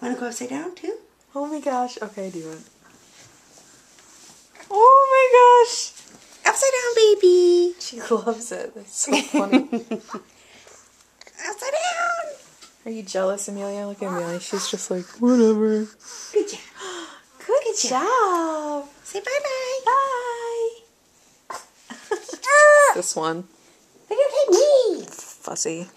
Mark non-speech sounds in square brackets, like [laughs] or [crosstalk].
Want to go upside down too? Oh my gosh. Okay, do it. Oh my gosh. Upside down, baby. She loves it. That's so funny. [laughs] Upside down. Are you jealous, Amelia? Look at Amelia. She's just like, whatever. Good job. [gasps] Good, Good job. job. Say bye bye. [laughs] Bye. this one. Look at me. Fussy.